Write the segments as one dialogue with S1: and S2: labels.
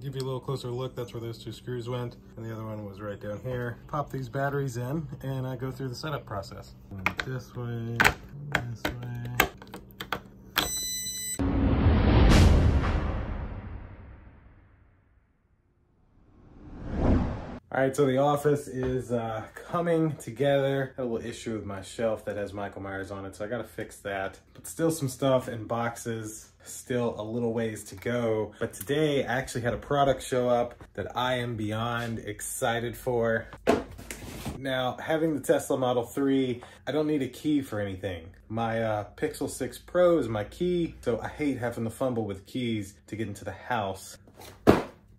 S1: give you a little closer look, that's where those two screws went. And the other one was right down here. Pop these batteries in and I go through the setup process. This way, this way. All right, so the office is uh, coming together. Had a little issue with my shelf that has Michael Myers on it, so I gotta fix that. But still some stuff in boxes, still a little ways to go. But today I actually had a product show up that I am beyond excited for. Now, having the Tesla Model 3, I don't need a key for anything. My uh, Pixel 6 Pro is my key, so I hate having to fumble with keys to get into the house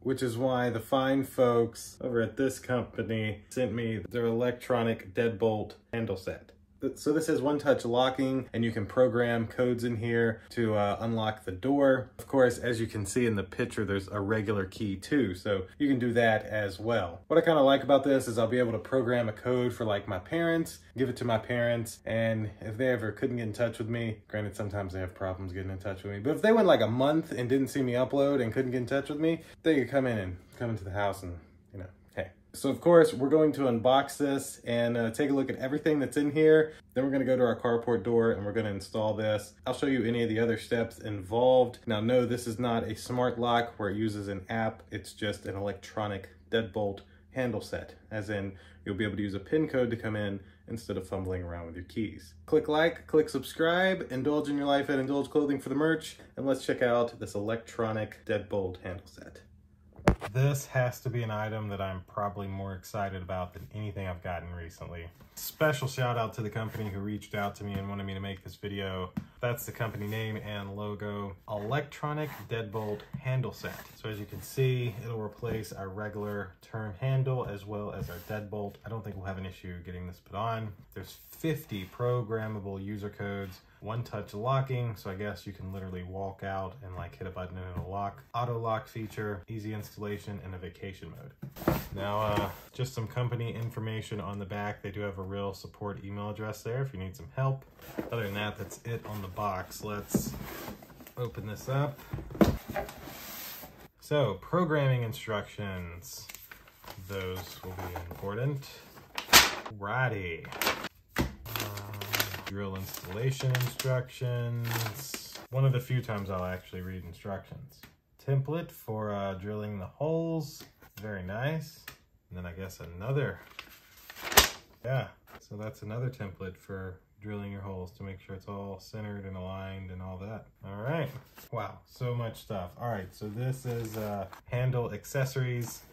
S1: which is why the fine folks over at this company sent me their electronic deadbolt handle set. So this has one-touch locking and you can program codes in here to uh, unlock the door. Of course, as you can see in the picture, there's a regular key too, so you can do that as well. What I kind of like about this is I'll be able to program a code for like my parents, give it to my parents, and if they ever couldn't get in touch with me, granted sometimes they have problems getting in touch with me, but if they went like a month and didn't see me upload and couldn't get in touch with me, they could come in and come into the house and so of course, we're going to unbox this and uh, take a look at everything that's in here. Then we're gonna go to our carport door and we're gonna install this. I'll show you any of the other steps involved. Now no, this is not a smart lock where it uses an app. It's just an electronic deadbolt handle set, as in you'll be able to use a pin code to come in instead of fumbling around with your keys. Click like, click subscribe, indulge in your life at Indulge Clothing for the merch, and let's check out this electronic deadbolt handle set. This has to be an item that I'm probably more excited about than anything I've gotten recently. Special shout out to the company who reached out to me and wanted me to make this video. That's the company name and logo, Electronic Deadbolt Handle Set. So as you can see, it'll replace our regular turn handle as well as our deadbolt. I don't think we'll have an issue getting this put on. There's 50 programmable user codes one-touch locking, so I guess you can literally walk out and like hit a button and it'll lock. Auto lock feature, easy installation, and a vacation mode. Now, uh, just some company information on the back. They do have a real support email address there if you need some help. Other than that, that's it on the box. Let's open this up. So, programming instructions. Those will be important. Righty drill installation instructions. One of the few times I'll actually read instructions. Template for uh, drilling the holes, very nice. And then I guess another, yeah, so that's another template for drilling your holes to make sure it's all centered and aligned and all that. All right, wow, so much stuff. All right, so this is uh, handle accessories.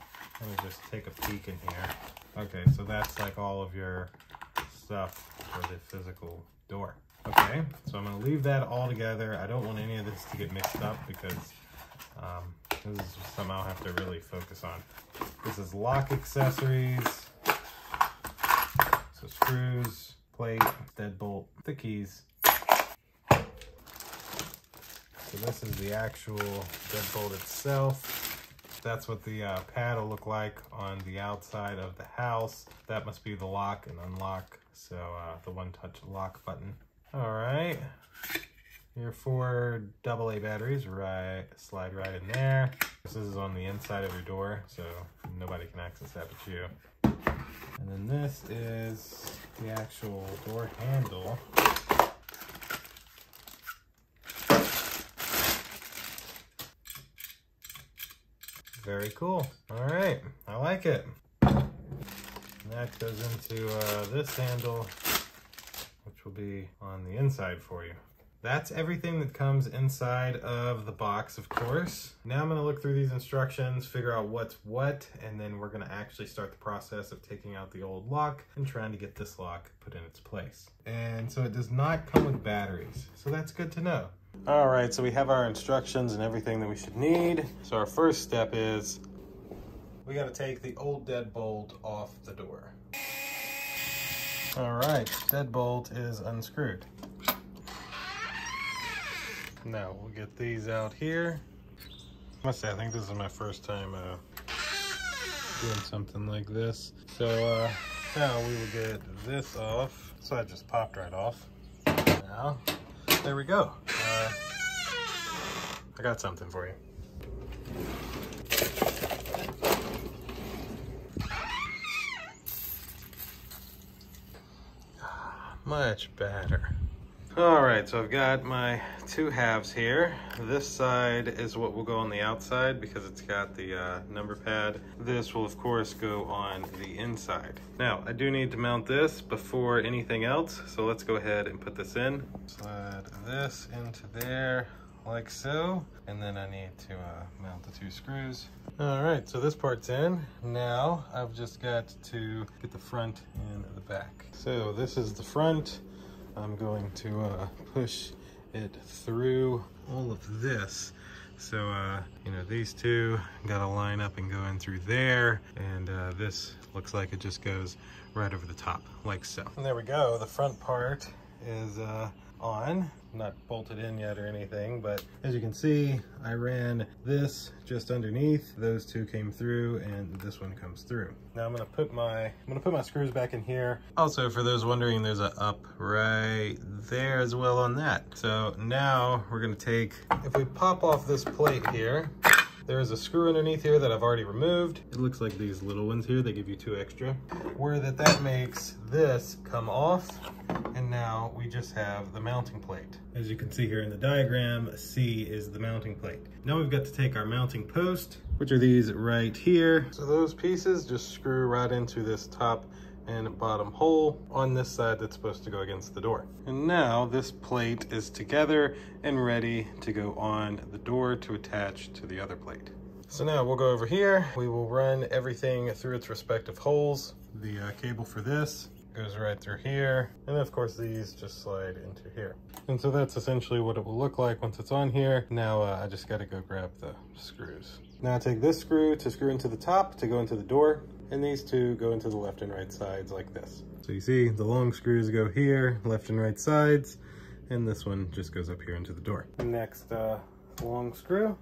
S1: Let me just take a peek in here. Okay, so that's like all of your stuff for the physical door. Okay, so I'm gonna leave that all together. I don't want any of this to get mixed up because um, this is something I'll have to really focus on. This is lock accessories. So screws, plate, deadbolt, the keys. So this is the actual deadbolt itself. That's what the uh, pad will look like on the outside of the house. That must be the lock and unlock so uh, the one-touch lock button. All right, your four AA batteries right slide right in there. This is on the inside of your door, so nobody can access that but you. And then this is the actual door handle. Very cool. All right, I like it. That goes into uh, this handle, which will be on the inside for you. That's everything that comes inside of the box, of course. Now I'm gonna look through these instructions, figure out what's what, and then we're gonna actually start the process of taking out the old lock and trying to get this lock put in its place. And so it does not come with batteries, so that's good to know. All right, so we have our instructions and everything that we should need. So our first step is we got to take the old deadbolt off the door. All right, deadbolt is unscrewed. Now we'll get these out here. I must say, I think this is my first time uh, doing something like this. So uh, now we will get this off. So that just popped right off. Now, there we go. Uh, I got something for you. Much better. All right, so I've got my two halves here. This side is what will go on the outside because it's got the uh, number pad. This will of course go on the inside. Now, I do need to mount this before anything else, so let's go ahead and put this in. Slide this into there like so, and then I need to uh, mount the two screws. All right, so this part's in. Now I've just got to get the front and the back. So this is the front. I'm going to uh, push it through all of this. So, uh, you know, these two got to line up and go in through there. And uh, this looks like it just goes right over the top, like so. And there we go. The front part is uh, on not bolted in yet or anything, but as you can see, I ran this just underneath. Those two came through and this one comes through. Now I'm gonna put my, I'm gonna put my screws back in here. Also, for those wondering, there's a up right there as well on that. So now we're gonna take, if we pop off this plate here, there is a screw underneath here that I've already removed. It looks like these little ones here, they give you two extra. Where that that makes this come off, and now we just have the mounting plate. As you can see here in the diagram, C is the mounting plate. Now we've got to take our mounting post, which are these right here. So those pieces just screw right into this top and bottom hole on this side that's supposed to go against the door. And now this plate is together and ready to go on the door to attach to the other plate. So now we'll go over here. We will run everything through its respective holes. The uh, cable for this goes right through here. And of course these just slide into here. And so that's essentially what it will look like once it's on here. Now uh, I just gotta go grab the screws. Now I take this screw to screw into the top to go into the door and these two go into the left and right sides like this. So you see the long screws go here, left and right sides, and this one just goes up here into the door. Next uh, long screw,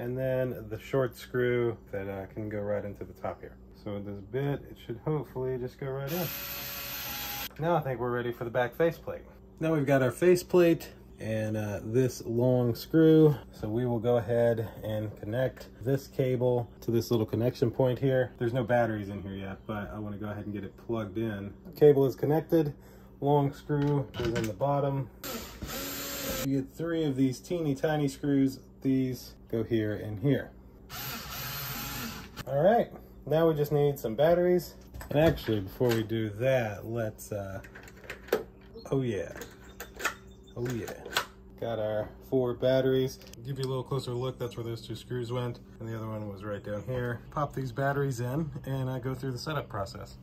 S1: and then the short screw that uh, can go right into the top here. So with this bit, it should hopefully just go right in. Now I think we're ready for the back faceplate. Now we've got our faceplate and uh, this long screw. So we will go ahead and connect this cable to this little connection point here. There's no batteries in here yet, but I wanna go ahead and get it plugged in. Cable is connected, long screw goes in the bottom. You get three of these teeny tiny screws. These go here and here. All right, now we just need some batteries. And actually, before we do that, let's, uh, oh yeah. Oh yeah. Got our four batteries. Give you a little closer look, that's where those two screws went. And the other one was right down here. Pop these batteries in and I go through the setup process.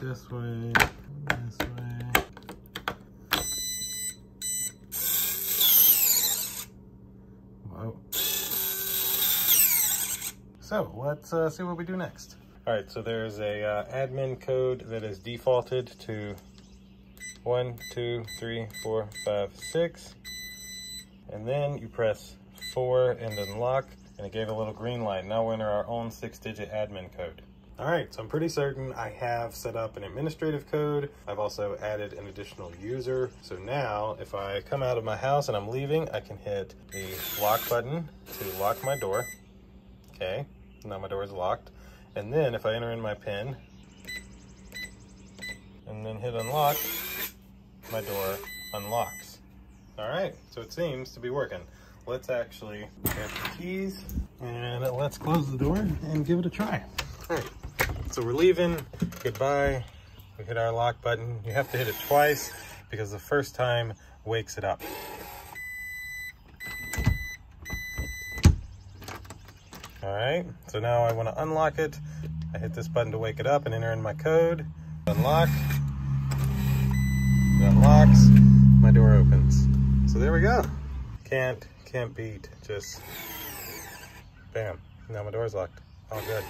S1: This way, this way. Wow. So let's uh, see what we do next. All right, so there's a uh, admin code that is defaulted to one, two, three, four, five, six. And then you press four and unlock, and it gave a little green light. Now we're in our own six digit admin code. All right, so I'm pretty certain I have set up an administrative code. I've also added an additional user. So now if I come out of my house and I'm leaving, I can hit the lock button to lock my door. Okay, now my door is locked. And then if I enter in my PIN and then hit unlock, my door unlocks. All right, so it seems to be working. Let's actually grab the keys and let's close the door and give it a try. All right, so we're leaving, goodbye. We hit our lock button. You have to hit it twice because the first time wakes it up. All right, so now I wanna unlock it. I hit this button to wake it up and enter in my code. Unlock, it unlocks, my door opens. So there we go. Can't, can't beat, just bam. Now my door's locked, all good.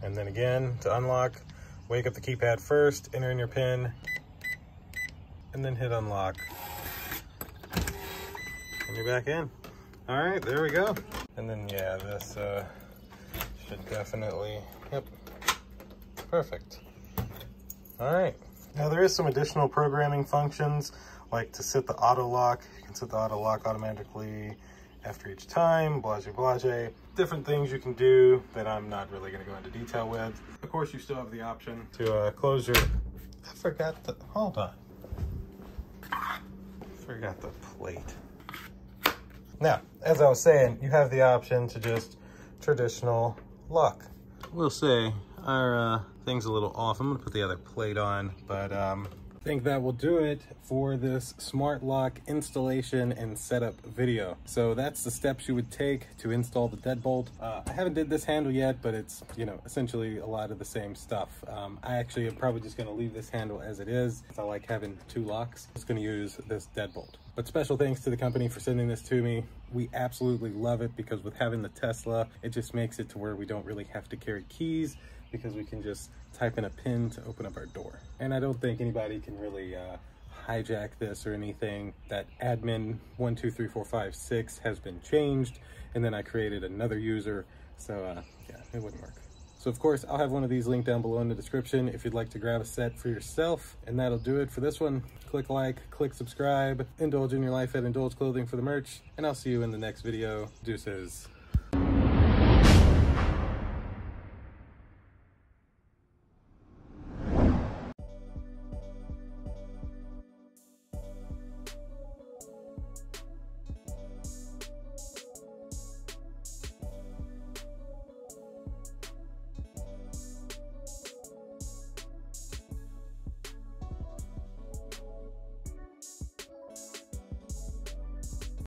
S1: And then again, to unlock, wake up the keypad first, enter in your PIN, and then hit unlock. And you're back in. All right, there we go. And then yeah, this uh, should definitely, yep, perfect. All right. Now there is some additional programming functions like to set the auto lock. You can set the auto lock automatically after each time, blase blase. Different things you can do that I'm not really gonna go into detail with. Of course, you still have the option to uh, close your I forgot the, hold on. Forgot the plate. Now, as I was saying, you have the option to just traditional lock. We'll say our uh, thing's a little off. I'm gonna put the other plate on, but um, I think that will do it for this smart lock installation and setup video. So that's the steps you would take to install the deadbolt. Uh, I haven't did this handle yet, but it's, you know, essentially a lot of the same stuff. Um, I actually am probably just gonna leave this handle as it is. I like having two locks. I'm just gonna use this deadbolt. But special thanks to the company for sending this to me. We absolutely love it because with having the Tesla, it just makes it to where we don't really have to carry keys because we can just type in a pin to open up our door. And I don't think anybody can really uh, hijack this or anything. That admin 123456 has been changed and then I created another user. So uh, yeah, it wouldn't work. So of course, I'll have one of these linked down below in the description if you'd like to grab a set for yourself. And that'll do it for this one. Click like, click subscribe, indulge in your life at Indulge Clothing for the merch. And I'll see you in the next video. Deuces.